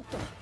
っと。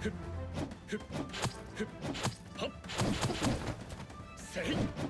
ふっふっふっはっ。せい。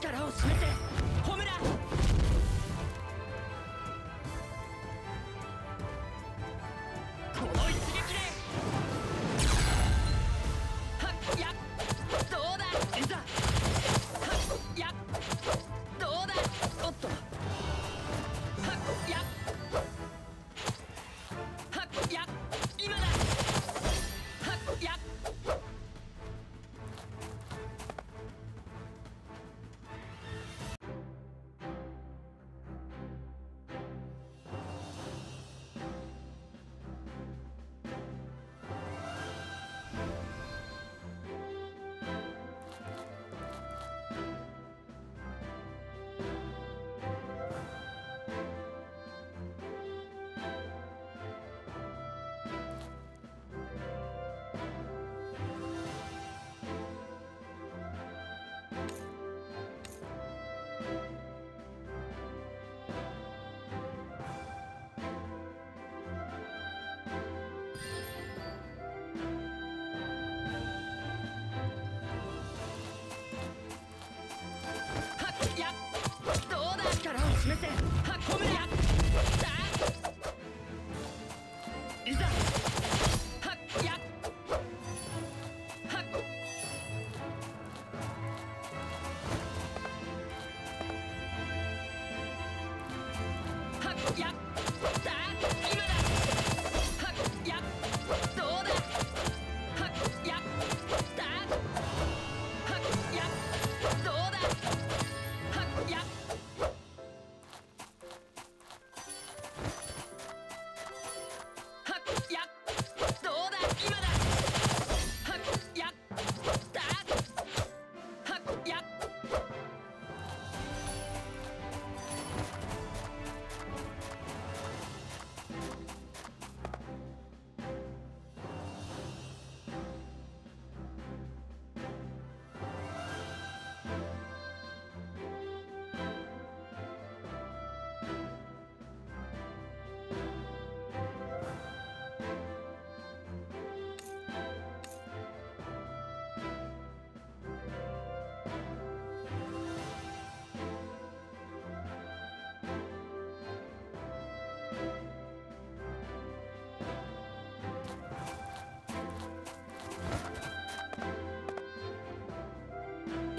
力を示せホムラしません。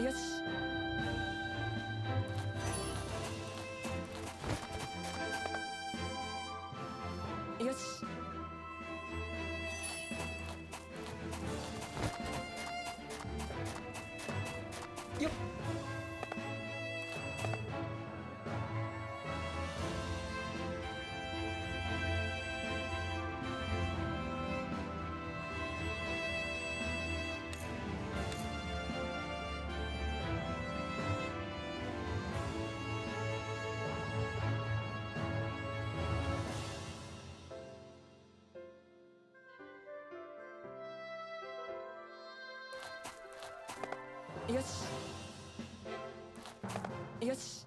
よしよし。よし。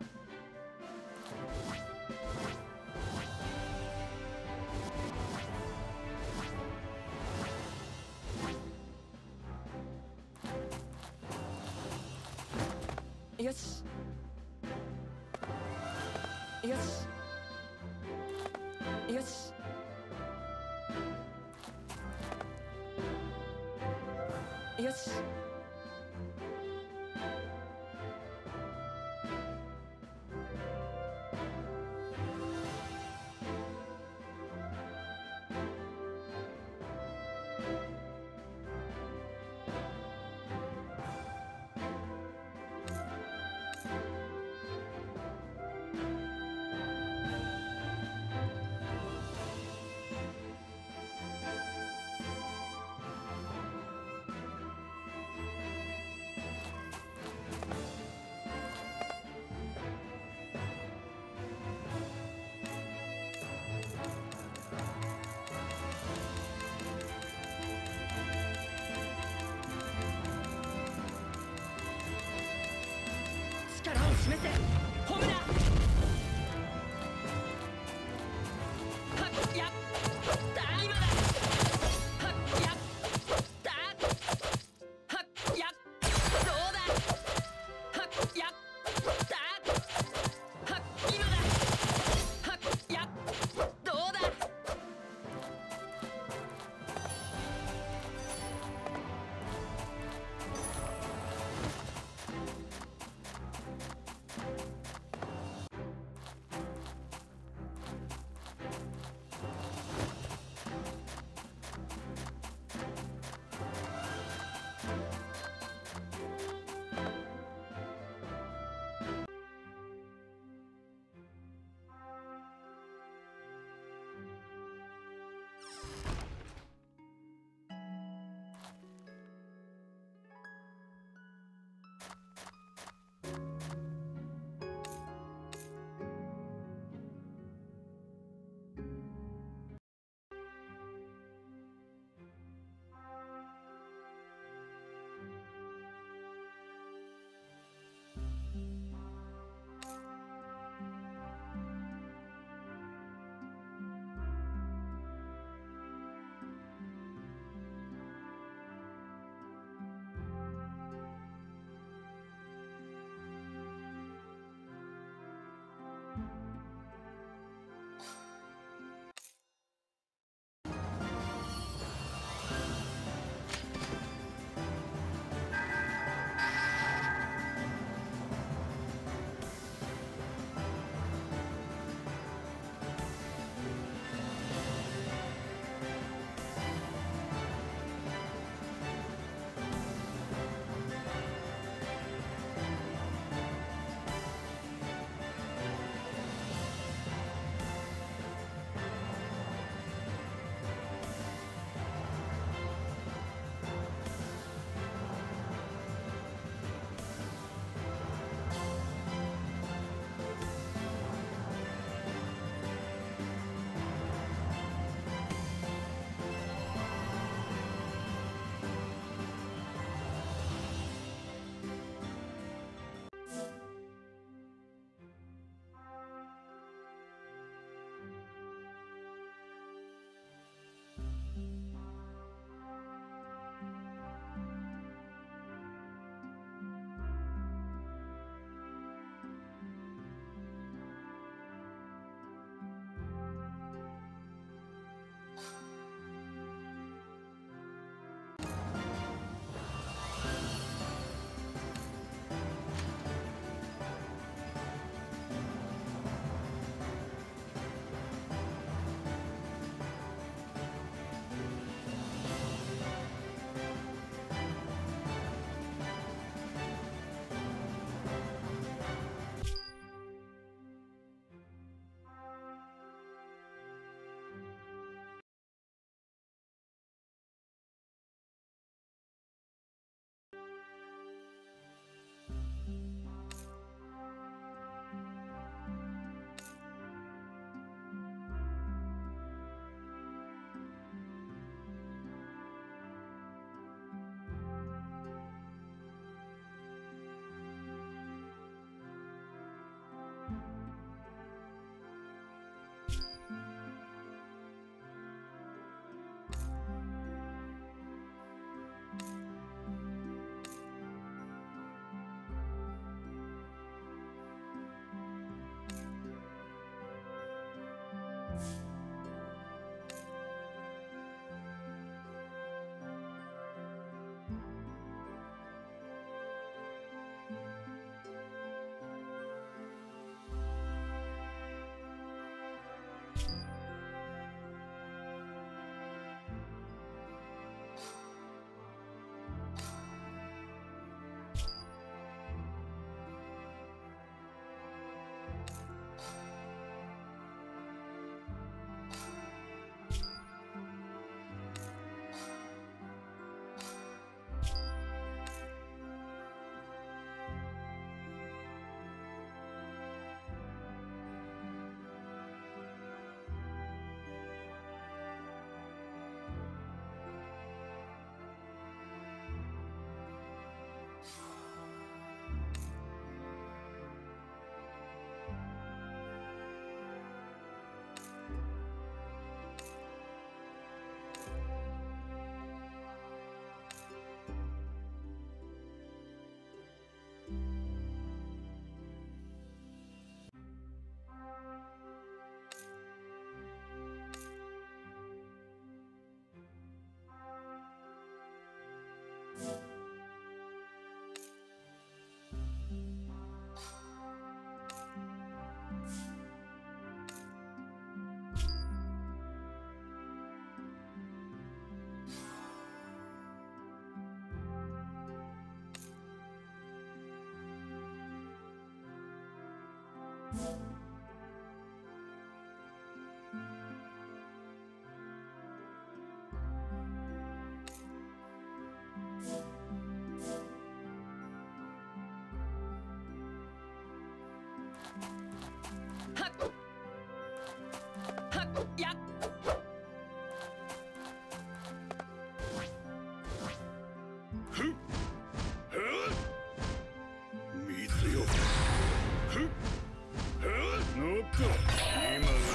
よし。よし。よし。よし。dismiss it.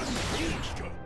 Monster!